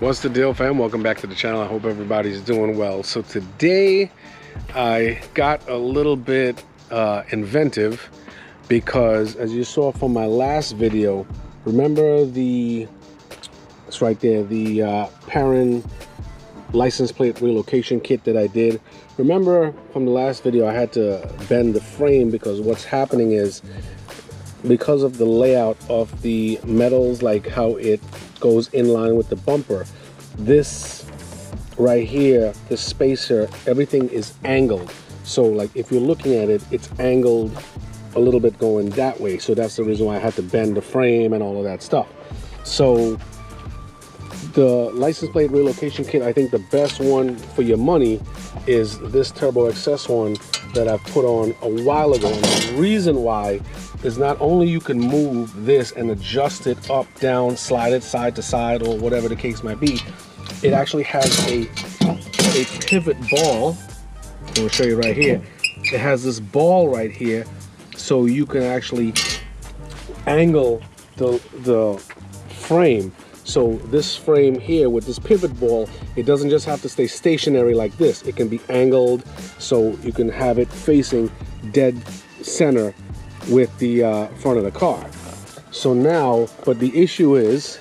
What's the deal fam? Welcome back to the channel. I hope everybody's doing well. So today I got a little bit uh, inventive because as you saw from my last video, remember the, it's right there, the uh, Perrin license plate relocation kit that I did. Remember from the last video I had to bend the frame because what's happening is because of the layout of the metals like how it goes in line with the bumper this right here the spacer everything is angled. So like if you're looking at it it's angled a little bit going that way. So that's the reason why I had to bend the frame and all of that stuff. So the license plate relocation kit I think the best one for your money is this Turbo XS one that I've put on a while ago and the reason why is not only you can move this and adjust it up, down, slide it side to side, or whatever the case might be, it actually has a, a pivot ball. I'm gonna show you right here. It has this ball right here, so you can actually angle the, the frame. So this frame here with this pivot ball, it doesn't just have to stay stationary like this. It can be angled so you can have it facing dead center with the uh, front of the car. So now, but the issue is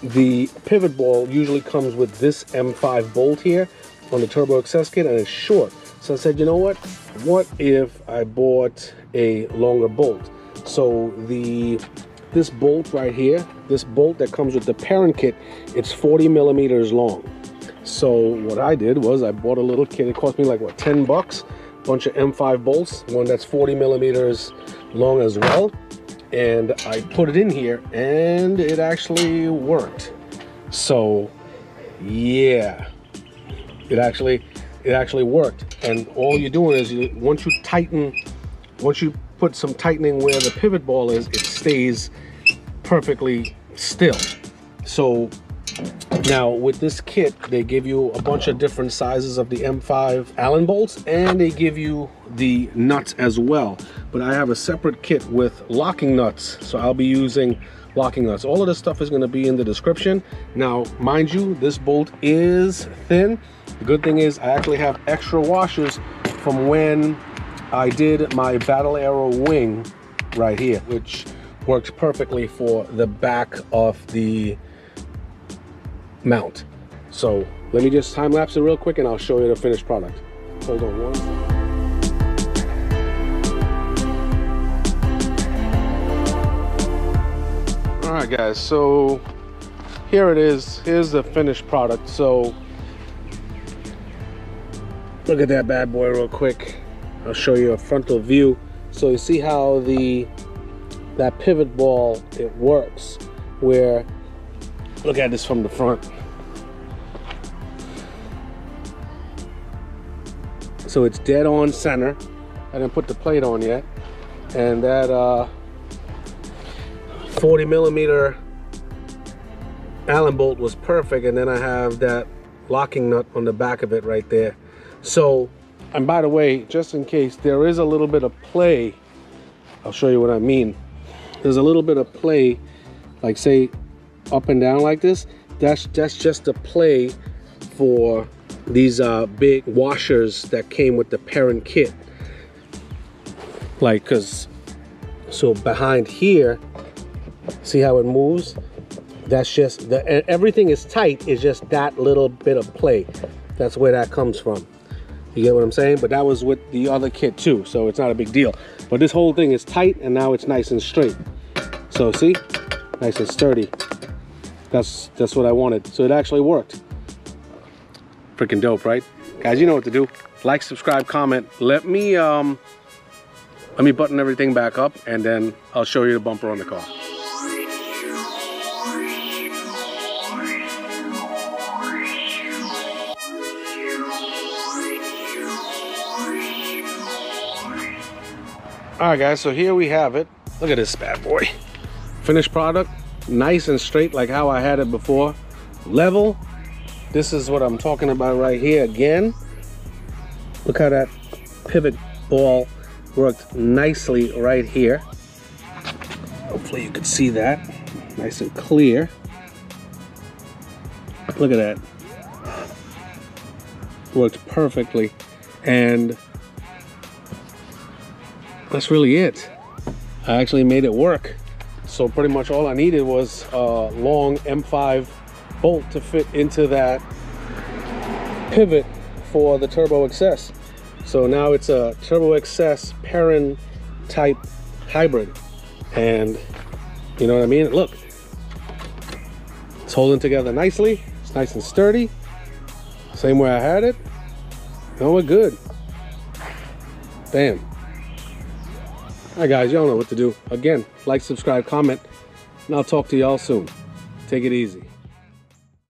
the pivot ball usually comes with this M5 bolt here on the Turbo XS kit and it's short. So I said, you know what? What if I bought a longer bolt? So the this bolt right here, this bolt that comes with the Perrin kit, it's 40 millimeters long. So what I did was I bought a little kit. It cost me like what 10 bucks bunch of M5 bolts, one that's 40 millimeters long as well. And I put it in here and it actually worked. So yeah, it actually, it actually worked. And all you're doing is you, once you tighten, once you put some tightening where the pivot ball is, it stays perfectly still. So now with this kit, they give you a bunch of different sizes of the M5 Allen bolts and they give you the nuts as well. But I have a separate kit with locking nuts. So I'll be using locking nuts. All of this stuff is gonna be in the description. Now, mind you, this bolt is thin. The good thing is I actually have extra washers from when I did my Battle Aero wing right here, which worked perfectly for the back of the mount. So let me just time lapse it real quick and I'll show you the finished product. Hold on one All right guys, so here it is. Here's the finished product. So look at that bad boy real quick. I'll show you a frontal view. So you see how the that pivot ball it works. Where look at this from the front. So it's dead on center. I didn't put the plate on yet. And that uh, 40 millimeter Allen bolt was perfect. And then I have that locking nut on the back of it right there. So and by the way just in case there is a little bit of play I'll show you what I mean there's a little bit of play like say up and down like this that's that's just a play for these uh, big washers that came with the Perrin kit. Like because so behind here see how it moves? That's just the everything is tight it's just that little bit of play. That's where that comes from you get what I'm saying? But that was with the other kit too so it's not a big deal. But this whole thing is tight and now it's nice and straight. So see? Nice and sturdy. That's that's what I wanted. So it actually worked. Freaking dope right? Guys you know what to do. Like subscribe comment. Let me um let me button everything back up and then I'll show you the bumper on the car all right guys so here we have it. Look at this bad boy. Finished product nice and straight like how I had it before. Level this is what I'm talking about right here again. Look how that pivot ball worked nicely right here. Hopefully you could see that nice and clear. Look at that. Works perfectly. And that's really it. I actually made it work. So pretty much all I needed was a long M5 bolt to fit into that pivot for the Turbo XS. So now it's a Turbo XS Perrin type hybrid. And you know what I mean? Look, it's holding together nicely. It's nice and sturdy. Same way I had it. No, we're good. Bam. All right, guys, y'all know what to do. Again, like, subscribe, comment, and I'll talk to y'all soon. Take it easy.